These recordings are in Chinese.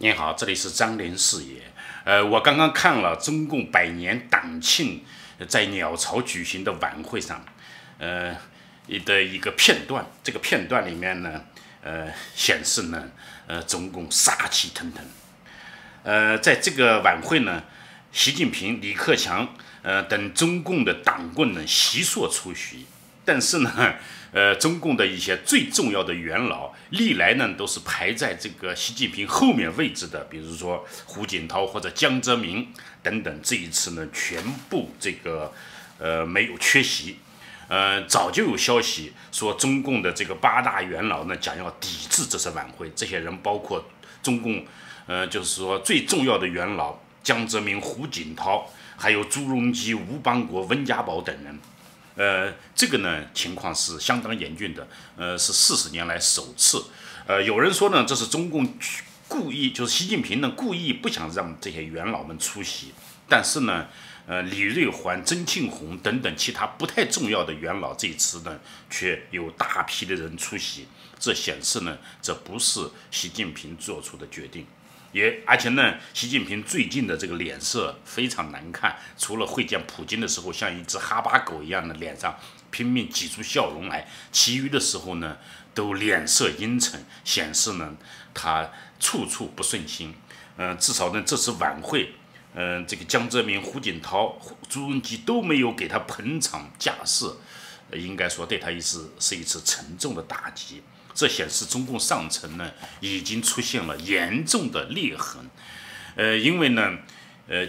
您好，这里是张林视野。呃，我刚刚看了中共百年党庆在鸟巢举行的晚会上，呃，的一个片段。这个片段里面呢，呃，显示呢，呃，中共杀气腾腾。呃，在这个晚会呢，习近平、李克强，呃，等中共的党棍呢悉数出席，但是呢。呃，中共的一些最重要的元老，历来呢都是排在这个习近平后面位置的，比如说胡锦涛或者江泽民等等。这一次呢，全部这个呃没有缺席。呃，早就有消息说，中共的这个八大元老呢将要抵制这次晚会。这些人包括中共，呃，就是说最重要的元老江泽民、胡锦涛，还有朱镕基、吴邦国、温家宝等人。呃，这个呢情况是相当严峻的，呃，是四十年来首次。呃，有人说呢，这是中共故意，就是习近平呢故意不想让这些元老们出席。但是呢，呃，李瑞环、曾庆红等等其他不太重要的元老这一次呢，却有大批的人出席，这显示呢，这不是习近平做出的决定。也而且呢，习近平最近的这个脸色非常难看，除了会见普京的时候像一只哈巴狗一样的脸上拼命挤出笑容来，其余的时候呢都脸色阴沉，显示呢他处处不顺心。嗯，至少呢这次晚会，嗯，这个江泽民、胡锦涛、朱镕基都没有给他捧场架势，应该说对他一次是一次沉重的打击。这显示中共上层呢已经出现了严重的裂痕，呃，因为呢，呃，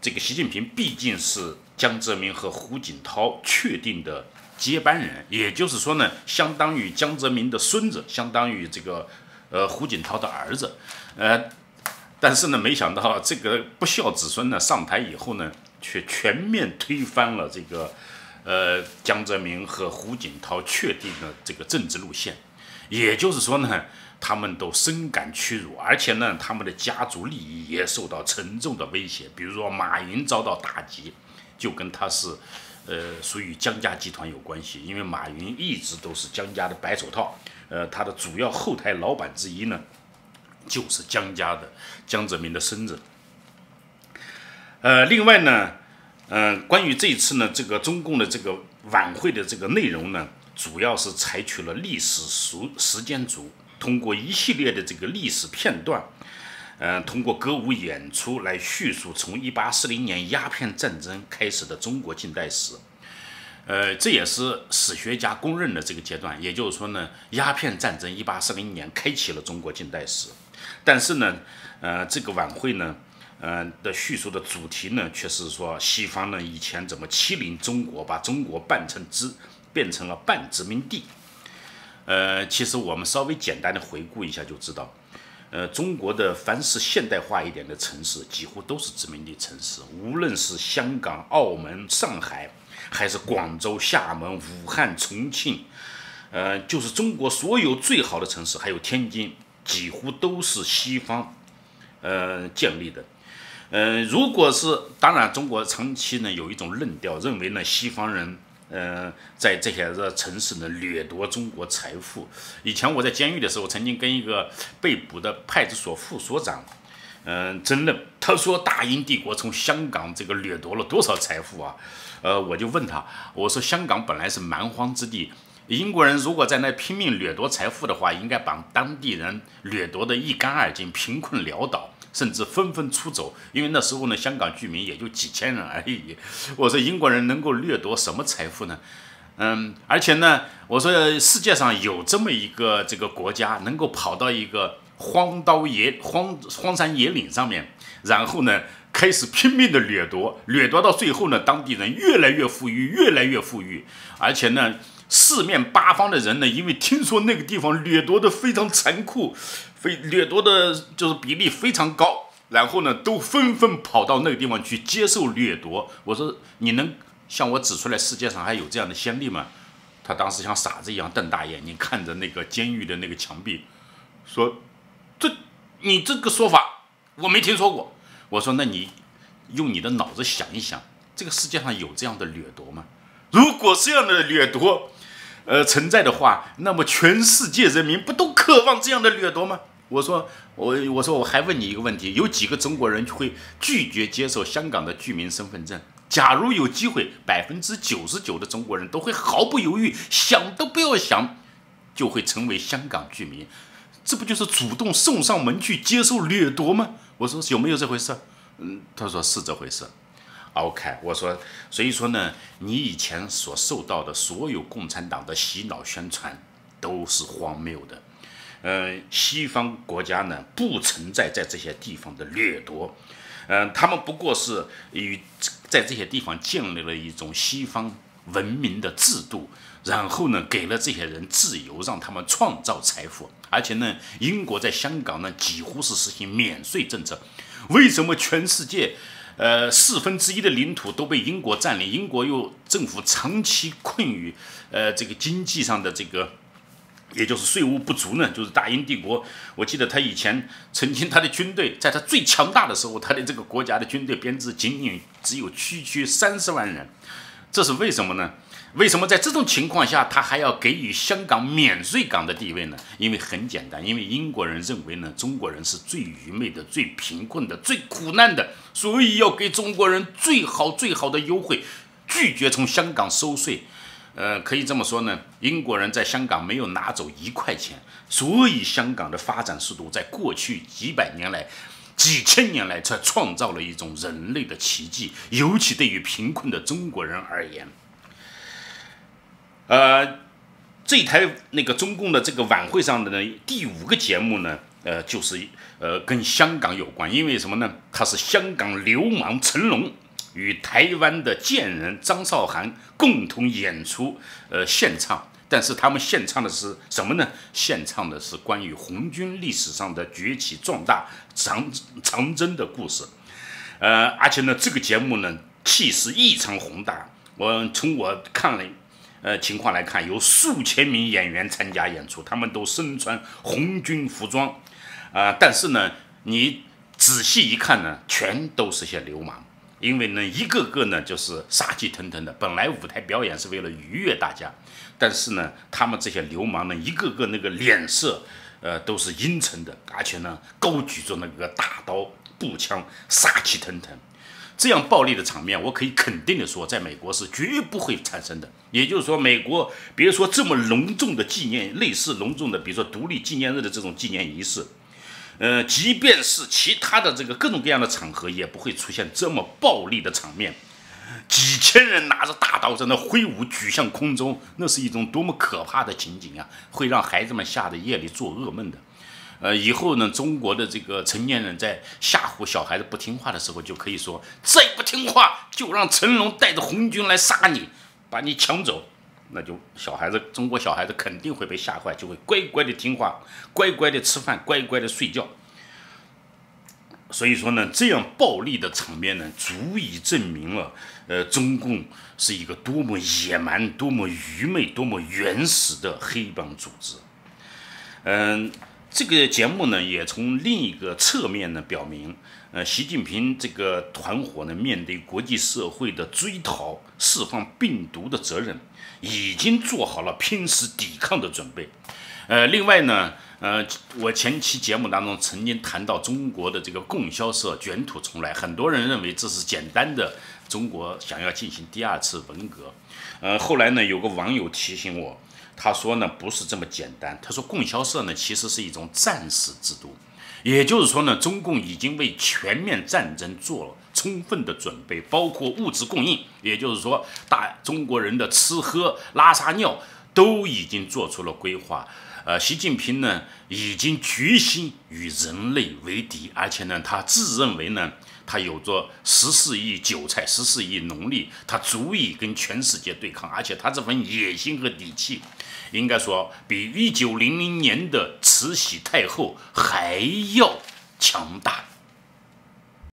这个习近平毕竟是江泽民和胡锦涛确定的接班人，也就是说呢，相当于江泽民的孙子，相当于这个呃胡锦涛的儿子，呃，但是呢，没想到这个不孝子孙呢上台以后呢，却全面推翻了这个呃江泽民和胡锦涛确定的这个政治路线。也就是说呢，他们都深感屈辱，而且呢，他们的家族利益也受到沉重的威胁。比如说，马云遭到打击，就跟他是，呃，属于江家集团有关系。因为马云一直都是江家的白手套，呃，他的主要后台老板之一呢，就是江家的江泽民的孙子。呃，另外呢，嗯，关于这次呢，这个中共的这个晚会的这个内容呢。主要是采取了历史时时间轴，通过一系列的这个历史片段，嗯，通过歌舞演出来叙述从一八四零年鸦片战争开始的中国近代史。呃，这也是史学家公认的这个阶段。也就是说呢，鸦片战争一八四零年开启了中国近代史。但是呢，呃，这个晚会呢，呃的叙述的主题呢，却是说西方呢以前怎么欺凌中国，把中国办成殖。变成了半殖民地，呃，其实我们稍微简单的回顾一下就知道，呃，中国的凡是现代化一点的城市，几乎都是殖民地城市，无论是香港、澳门、上海，还是广州、厦门、武汉、重庆，呃，就是中国所有最好的城市，还有天津，几乎都是西方，呃，建立的，呃，如果是当然，中国长期呢有一种论调，认为呢西方人。嗯，在这些个城市呢，掠夺中国财富。以前我在监狱的时候，曾经跟一个被捕的派出所副所长，嗯，争论。他说，大英帝国从香港这个掠夺了多少财富啊？呃，我就问他，我说，香港本来是蛮荒之地，英国人如果在那拼命掠夺财富的话，应该把当地人掠夺得一干二净，贫困潦倒。甚至纷纷出走，因为那时候呢，香港居民也就几千人而已。我说英国人能够掠夺什么财富呢？嗯，而且呢，我说世界上有这么一个这个国家，能够跑到一个荒刀野荒荒山野岭上面，然后呢，开始拼命的掠夺，掠夺到最后呢，当地人越来越富裕，越来越富裕，而且呢。四面八方的人呢，因为听说那个地方掠夺的非常残酷，非掠夺的就是比例非常高，然后呢，都纷纷跑到那个地方去接受掠夺。我说，你能向我指出来世界上还有这样的先例吗？他当时像傻子一样瞪大眼睛看着那个监狱的那个墙壁，说：“这你这个说法我没听说过。”我说：“那你用你的脑子想一想，这个世界上有这样的掠夺吗？如果这样的掠夺，呃，存在的话，那么全世界人民不都渴望这样的掠夺吗？我说我我说我还问你一个问题，有几个中国人会拒绝接受香港的居民身份证？假如有机会，百分之九十九的中国人都会毫不犹豫，想都不要想，就会成为香港居民。这不就是主动送上门去接受掠夺吗？我说有没有这回事？嗯，他说是这回事。OK，我说，所以说呢，你以前所受到的所有共产党的洗脑宣传都是荒谬的。嗯，西方国家呢不存在在这些地方的掠夺，嗯，他们不过是与在这些地方建立了一种西方文明的制度。然后呢，给了这些人自由，让他们创造财富。而且呢，英国在香港呢几乎是实行免税政策。为什么全世界，呃四分之一的领土都被英国占领？英国又政府长期困于，呃这个经济上的这个，也就是税务不足呢？就是大英帝国，我记得他以前曾经他的军队在他最强大的时候，他的这个国家的军队编制仅仅只有区区三十万人，这是为什么呢？为什么在这种情况下，他还要给予香港免税港的地位呢？因为很简单，因为英国人认为呢，中国人是最愚昧的、最贫困的、最苦难的，所以要给中国人最好最好的优惠，拒绝从香港收税。呃，可以这么说呢，英国人在香港没有拿走一块钱，所以香港的发展速度在过去几百年来、几千年来才创造了一种人类的奇迹，尤其对于贫困的中国人而言。呃，这台那个中共的这个晚会上的呢，第五个节目呢，呃，就是呃跟香港有关，因为什么呢？他是香港流氓成龙与台湾的贱人张韶涵共同演出，呃，献唱。但是他们献唱的是什么呢？献唱的是关于红军历史上的崛起壮大、长长征的故事。呃，而且呢，这个节目呢，气势异常宏大。我从我看了。呃，情况来看，有数千名演员参加演出，他们都身穿红军服装，啊，但是呢，你仔细一看呢，全都是些流氓，因为呢，一个个呢就是杀气腾腾的。本来舞台表演是为了愉悦大家，但是呢，他们这些流氓呢，一个个那个脸色，呃，都是阴沉的，而且呢，高举着那个大刀步枪，杀气腾腾。这样暴力的场面，我可以肯定的说，在美国是绝不会产生的。也就是说，美国别说这么隆重的纪念，类似隆重的，比如说独立纪念日的这种纪念仪式，呃，即便是其他的这个各种各样的场合，也不会出现这么暴力的场面。几千人拿着大刀在那挥舞，举向空中，那是一种多么可怕的情景啊！会让孩子们吓得夜里做噩梦的。呃，以后呢，中国的这个成年人在吓唬小孩子不听话的时候，就可以说：再不听话，就让成龙带着红军来杀你，把你抢走。那就小孩子，中国小孩子肯定会被吓坏，就会乖乖的听话，乖乖的吃饭，乖乖的睡觉。所以说呢，这样暴力的场面呢，足以证明了，呃，中共是一个多么野蛮、多么愚昧、多么原始的黑帮组织。嗯。这个节目呢，也从另一个侧面呢表明，呃，习近平这个团伙呢，面对国际社会的追讨释放病毒的责任，已经做好了拼死抵抗的准备。呃，另外呢，呃，我前期节目当中曾经谈到中国的这个供销社卷土重来，很多人认为这是简单的中国想要进行第二次文革。呃，后来呢，有个网友提醒我。他说呢，不是这么简单。他说，供销社呢，其实是一种战时制度，也就是说呢，中共已经为全面战争做了充分的准备，包括物质供应，也就是说，大中国人的吃喝拉撒尿都已经做出了规划。呃，习近平呢，已经决心与人类为敌，而且呢，他自认为呢。他有着十四亿韭菜，十四亿农历，他足以跟全世界对抗，而且他这份野心和底气，应该说比一九零零年的慈禧太后还要强大。